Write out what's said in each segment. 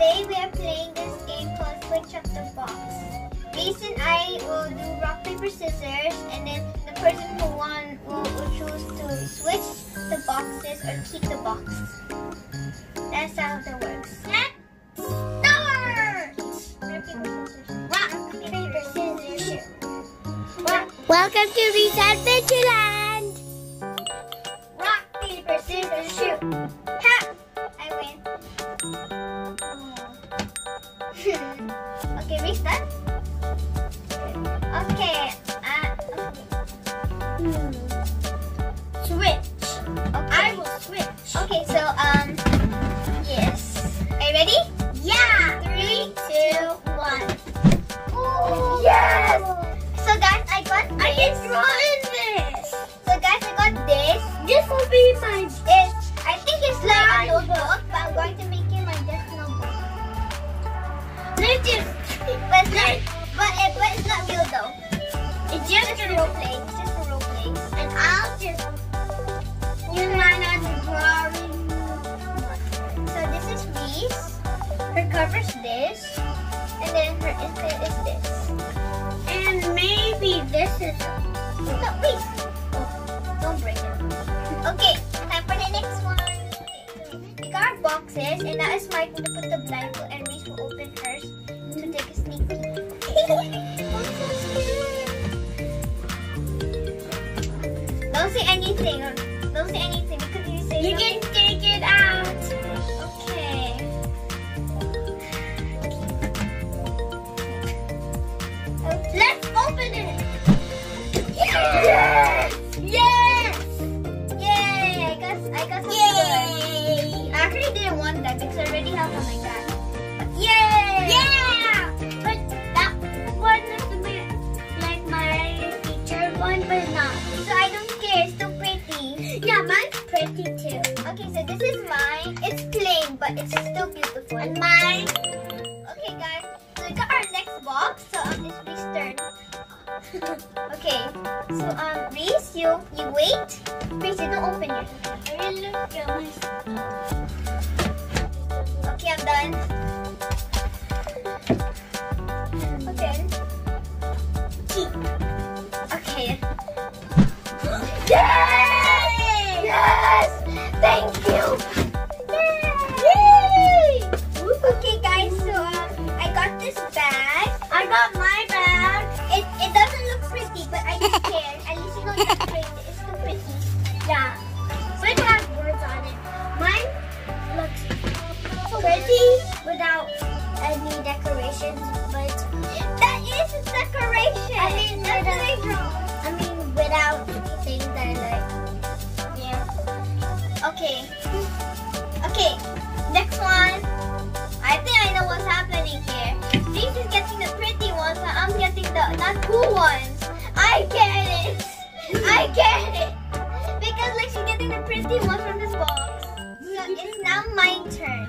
today we are playing this game called Switch Up the Box. Rhyce and I will do rock, paper, scissors, and then the person who won will, will choose to switch the boxes or keep the box. That's how that works. Start! Rock, paper, scissors. Rock, Welcome to Rhyce Adventureland! Let's But it's not, but, it, but it's not real though. it's just It's a role play. It's just a role play. and I'll just use mine as a drawing. So this is Rhyce. Her cover's this, and then her input is this. And maybe this is No, wait. Oh, don't break it. Okay, time for the next one. Boxes, and it's my turn to put the Bible, and Rhyce will open hers anything. Don't say anything because you say You can take it out. Okay. Let's open it. Yes! Yes! Yay! I got I got something good. I actually didn't want that because I already have one like that. Yay! Yeah! But that one is a bit like my teacher one, but not. So this is mine. It's plain, but it's still beautiful. And mine, Okay, guys. So we got our next box. So um, it's Rhyce's turn. okay. So um, Rhyce, you you wait. Rhyce, you don't open yet. I really look at my Okay, I'm done. Without any decorations, but That is a decoration. I mean, That's what I without- I mean without anything that I like. Yeah. Okay. Okay. Next one. I think I know what's happening here. This is getting the pretty ones, and I'm getting the not cool ones. I get it. I get it. Because like she's getting the pretty ones from this box. So it's now my turn.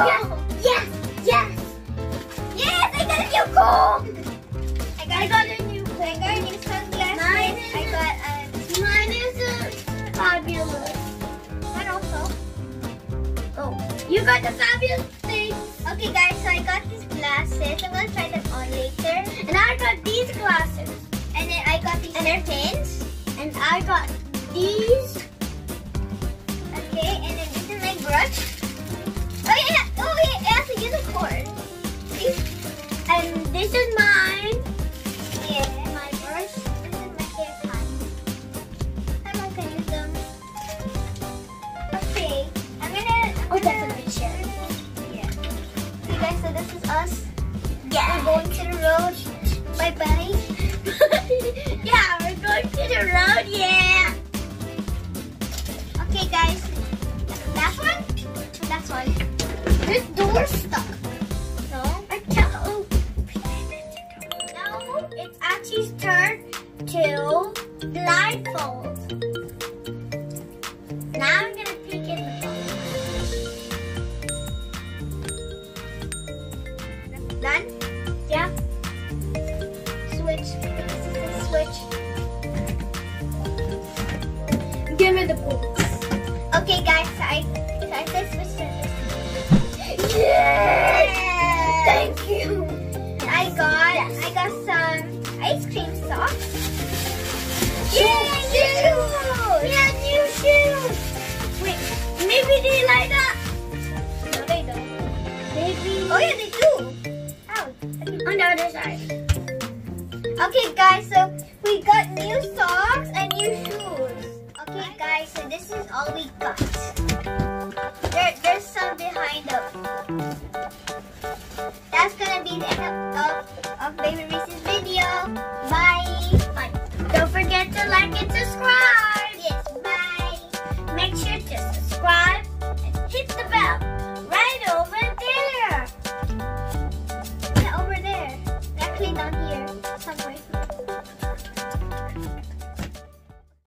You. Yes, yes. Yes, I got a new comb. I got, I got a new I got new sunglasses. Mine is I got a Mine is a fabulous. and also. Oh, you got the fabulous thing. Okay, guys. So I got these glasses. I'm gonna try them on later. And I got these glasses. And then I got these hairpins. And I got these. Patsy's turn to blindfold. Now I'm gonna peek in the box. Done? Yeah. Switch. Switch. Give me the books. Okay guys, I, I said switch to this. Yeah! Oh yeah, they do. Oh, On the other side. Okay, guys, so we got new socks and new shoes. Okay, guys, so this is all we got.